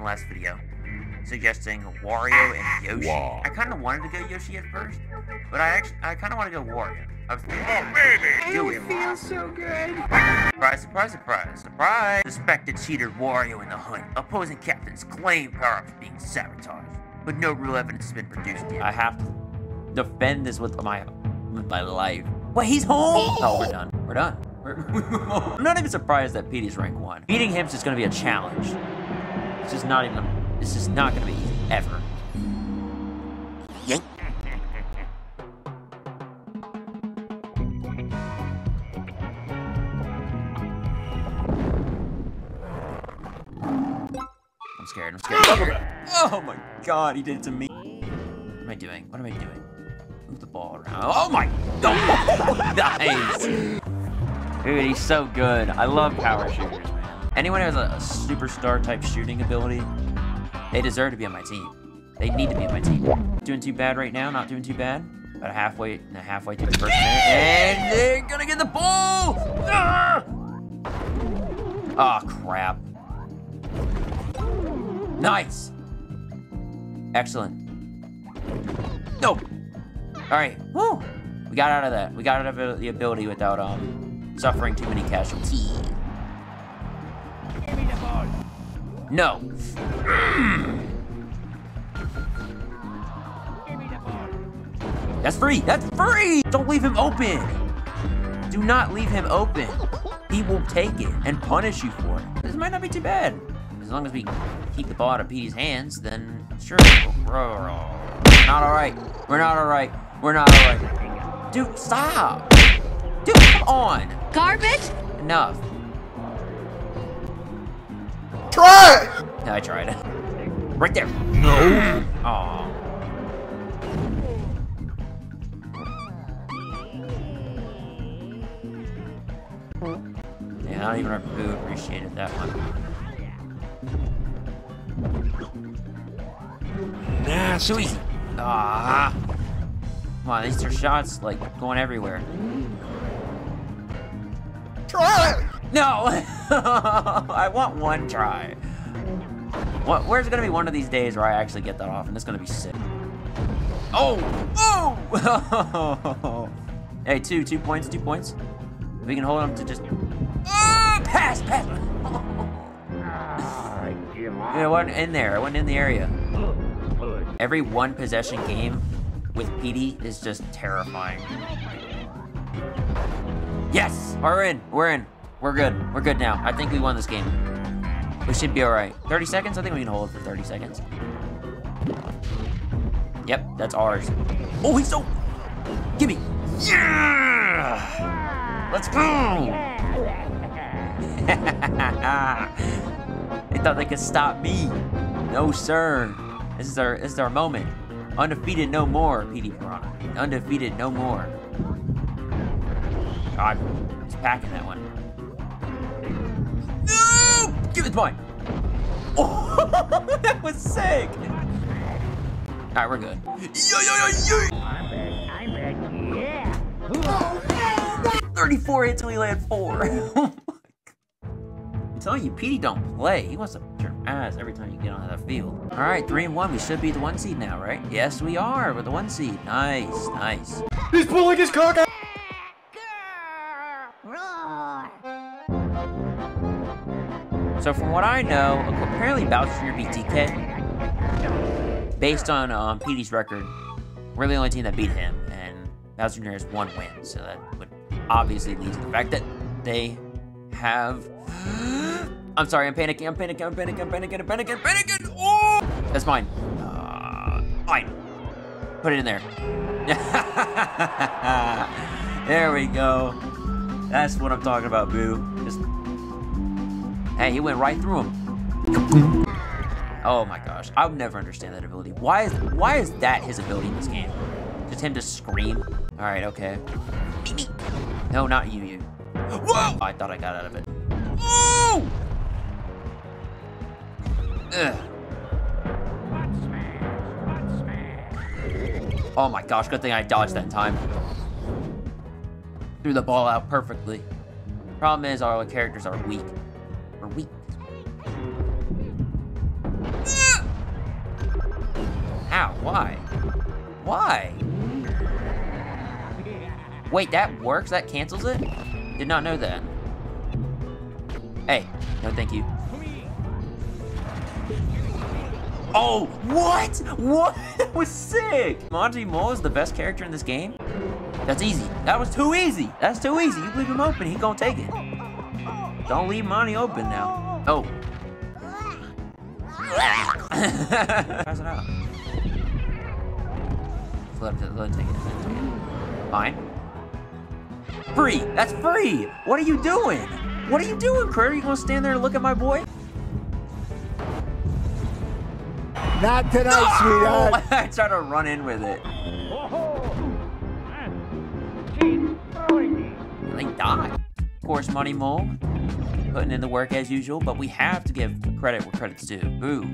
in the last video, suggesting Wario and Yoshi. Wow. I kind of wanted to go Yoshi at first, but I actually I kind of want to go Wario. I was thinking, Oh, baby! Oh, do it. feels so good. Surprise, surprise, surprise, surprise! Suspected cheater Wario in the hunt. Opposing captains claim power-ups being sabotaged, but no real evidence has been produced yet. I have to defend this with my with my life. Wait, he's home! Oh, we're done. We're done. I'm not even surprised that Petey's rank one. Beating him's just gonna be a challenge. It's just not even. this is not gonna be easy ever. Yank. I'm scared. I'm scared. Oh my god, he did it to me. What am I doing? What am I doing? Move the ball around. Oh my! Oh, nice! Dude, he's so good. I love power shooters, man. Anyone who has a, superstar type shooting ability, they deserve to be on my team. They need to be on my team. Doing too bad right now, not doing too bad. About halfway, halfway through the first minute, and they're gonna get the ball! Ah! Oh, crap. Nice! Excellent. No! Alright, woo! We got out of that. We got out of the ability without, um, suffering too many casualties. No. That's free! That's free! Don't leave him open! Do not leave him open. He will take it and punish you for it. This might not be too bad. As long as we keep the ball out of Petey's hands, then sure. We're not alright. We're not alright. We're not alright. Dude, stop! Dude, come on! Garbage? Enough. Try! Yeah, I tried. Right there. No. Aw. Yeah, I don't even our boo appreciated that one. Nasty. Too easy. Ah. Come on, these are shots like going everywhere. Try! No! I want one try. What? Where's gonna be one of these days where I actually get that off, and it's gonna be sick. Oh! Oh! hey, two, two points, two points. If we can hold them to just. Ah, pass, pass. yeah, it wasn't in there. It wasn't in the area. Every one possession game with Petey is just terrifying. Yes! We're in. We're in. We're good. We're good now. I think we won this game. We should be alright. 30 seconds? I think we can hold it for 30 seconds. Yep, that's ours. Oh, he's so... Gimme! Yeah! Let's go! they thought they could stop me. No, sir. This is our this is our moment. Undefeated no more, Petey Piranha. Undefeated no more. God, he's packing that one. Give it point. Oh, that was sick. All right, we're good. Yo, yo, yo, yo. I'm back, I'm back, yeah! Oh, no. 34 hits and we land four. Oh I'm telling you, Petey don't play. He wants to your ass every time you get onto the field. All right, three and one. We should be the one seed now, right? Yes, we are. We're the one seed. Nice, nice. He's pulling his cock out. So from what I know, apparently Bowser Jr. beat DK. Based on um, Petey's record, we're the only team that beat him, and Bowser Jr. has one win. So that would obviously lead to the fact that they have. I'm sorry, I'm panicking, I'm panicking, I'm panicking, I'm panicking, I'm panicking, I'm panicking. Oh, that's mine. Uh, fine. Put it in there. there we go. That's what I'm talking about, Boo. Just Hey, he went right through him. Oh my gosh, I'll never understand that ability. Why is why is that his ability in this game? Just him to scream? All right, okay. No, not you, you. Whoa! Oh, I thought I got out of it. Oh! Ugh. Oh my gosh, good thing I dodged that time. Threw the ball out perfectly. Problem is, our characters are weak. We're weak. Ow, why? Why? Wait, that works? That cancels it? Did not know that. Hey, no thank you. Oh, what? What? That was sick! Monty Mole is the best character in this game? That's easy. That was too easy. That's too easy. You leave him open, he gonna take it. Don't leave Monty open now. Oh. Pass it out. Let him, let him take it. Fine. Free! That's free! What are you doing? What are you doing, Kritter? You gonna stand there and look at my boy? Not tonight, sweetheart. I tried to run in with it. And they die. Course, Monty Mole putting in the work as usual, but we have to give credit where credit's due. Ooh,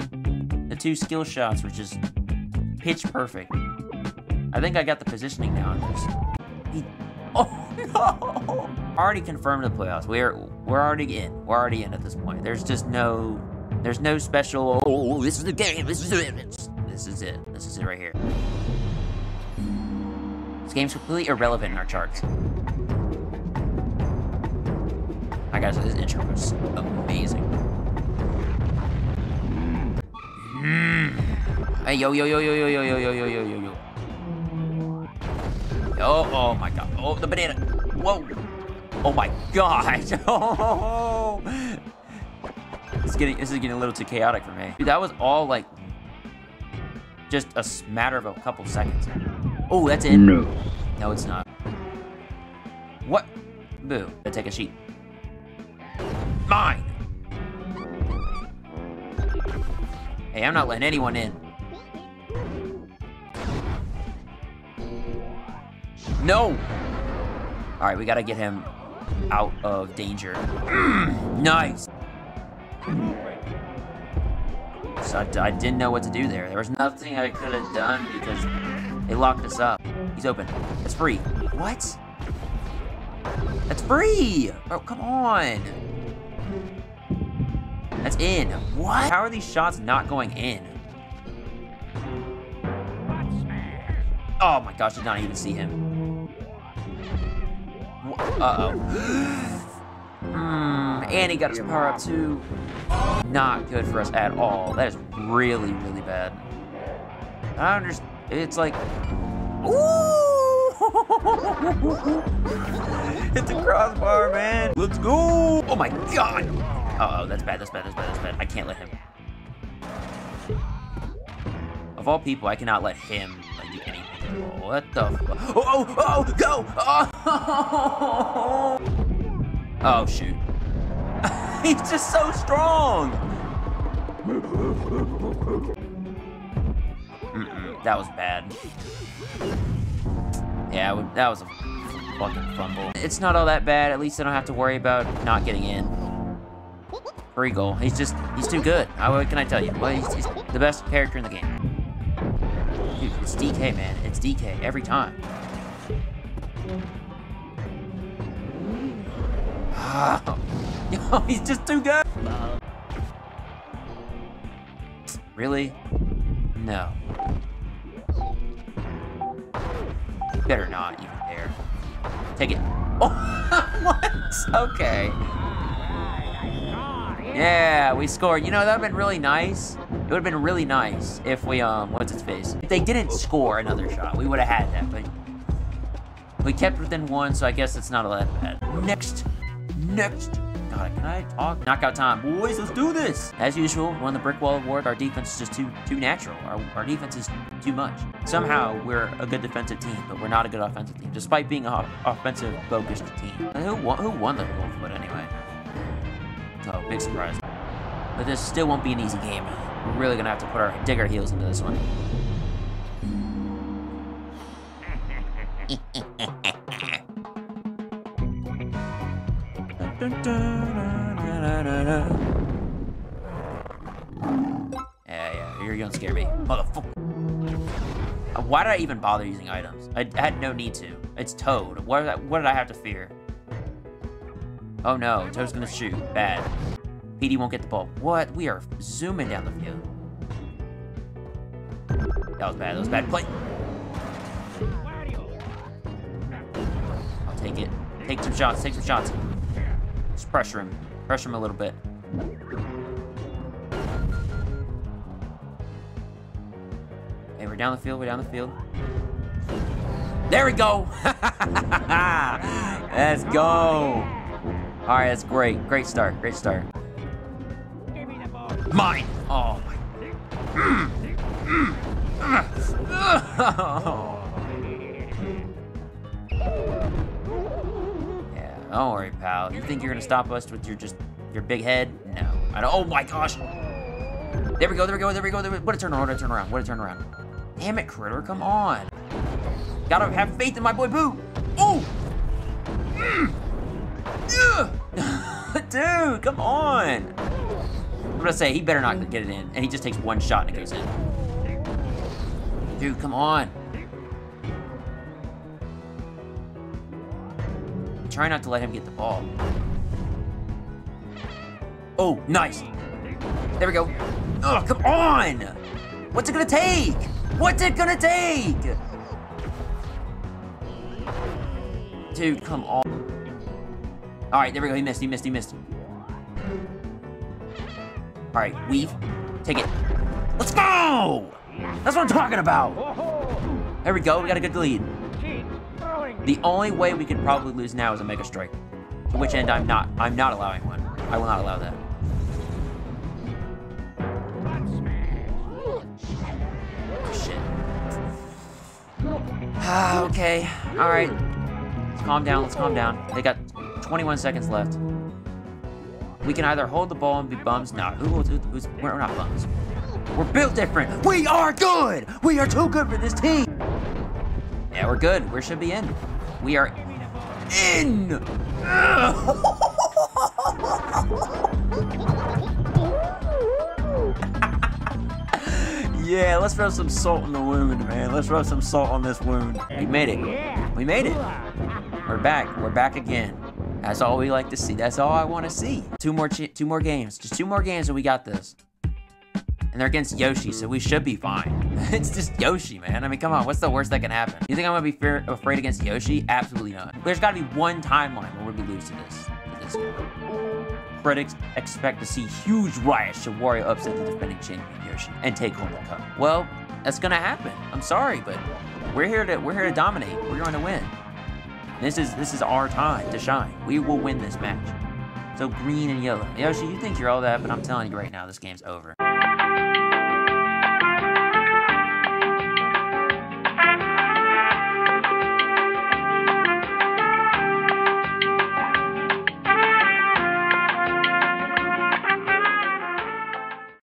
the two skill shots were just pitch perfect. I think I got the positioning down. He, oh no! Already confirmed the playoffs. We're we're already in. We're already in at this point. There's just no there's no special. Oh, this is the game. This is it. This is it. This is it right here. This game's completely irrelevant in our charts. I gotta say, this intro was amazing. Mm. Hey, yo, yo, yo, yo, yo, yo, yo, yo, yo, yo, yo, yo. Oh, oh my god. Oh, the banana. Whoa. Oh my god. Oh. It's getting, this is getting a little too chaotic for me. Dude, that was all like, just a matter of a couple seconds. Oh, that's it. No. No, it's not. What? Boo. I take a sheet. Mine! Hey, I'm not letting anyone in. No! Alright, we gotta get him out of danger. nice! So I, I didn't know what to do there. There was nothing I could have done because they locked us up. He's open. It's free. What? That's free! Oh, come on! That's in. What? How are these shots not going in? Oh my gosh, did not even see him. Uh-oh. Mm, and he got his power up too. Not good for us at all. That is really, really bad. I understand. It's like, ooh! The crossbar, man. Let's go. Oh my god. Uh oh, that's bad. That's bad. That's bad. That's bad. I can't let him. Of all people, I cannot let him like do anything. What the? Oh, oh, oh, go! Oh! Oh shoot. He's just so strong. Mm -mm, that was bad. Yeah, that was a fucking fumble. It's not all that bad. At least I don't have to worry about not getting in. Free goal. He's just, he's too good. what can I tell you? Well, he's, he's the best character in the game. Dude, it's DK, man. It's DK every time. Yo, he's just too good. Really? No. Better not even there. Take it. Oh, what? Okay. Yeah, we scored. You know, that would have been really nice. It would have been really nice if we, um, what's its face? If they didn't score another shot, we would have had that, but we kept within one, so I guess it's not all that bad. Next. Next. God, can I talk? Knockout time. Boys, let's do this. As usual, won the Brick Wall Award. Our defense is just too too natural. Our, our defense is too much. Somehow, we're a good defensive team, but we're not a good offensive team, despite being an offensive-focused team. Who won, who won the anyway? Oh, big surprise. But this still won't be an easy game. We're really gonna have to put our dig our heels into this one. Yeah, yeah, you're gonna scare me. Motherfucker. Why did I even bother using items? I, had no need to. It's Toad. What what did I have to fear? Oh no, Toad's gonna shoot. Bad. Petey won't get the ball. What? We are zooming down the field. That was bad. That was bad play. I'll take it. Take some shots. Take some shots. Just pressure him. Pressure him a little bit. Hey, we're down the field. We're down the field. There we go. Let's go. All right, that's great. Great start. Great start. Mine. Oh my. yeah, don't worry, pal. You think you're gonna stop us with your just your big head? No. I don't. Oh my gosh. There we go. There we go. There we go. There we. What a turn around. What a turn around. What a turn around. Damn it, Kritter. Come on. Gotta have faith in my boy Boo. Oh. Dude, come on. I'm gonna say he better not get it in, and he just takes one shot and it goes in. Dude, come on. Try not to let him get the ball. Oh, nice. There we go. Oh, come on. What's it gonna take? What's it gonna take? Dude, come on. All right, there we go. He missed. He missed. He missed. All right, weave. Take it. Let's go! That's what I'm talking about. There we go. We got a good lead. The only way we could probably lose now is a mega strike. To which end I'm not. I'm not allowing one. I will not allow that. Ah, okay. All right. Let's calm down. Let's calm down. They got 21 seconds left. We can either hold the ball and be bums. No, who, who, who's, we're not bums. We're built different. We are good. We are too good for this team. Yeah, we're good. We should be in. We are in. yeah, let's rub some salt in the wound, man. Let's rub some salt on this wound. We made it. We made it. We're back. We're back again. That's all we like to see. That's all I want to see. Two more, two more games. Just two more games, and we got this. And they're against Yoshi, so we should be fine. it's just Yoshi, man. I mean, come on. What's the worst that can happen? You think I'm gonna be fear afraid against Yoshi? Absolutely not. There's got to be one timeline where we lose to this. To this. Critics expect to see huge riots should Wario upset the defending champion Yoshi and take home the cup. Well, that's gonna happen. I'm sorry, but we're here to we're here to dominate. We're going to win. This is this is our time to shine. We will win this match. So green and yellow. Yoshi, you think you're all that, but I'm telling you right now, this game's over.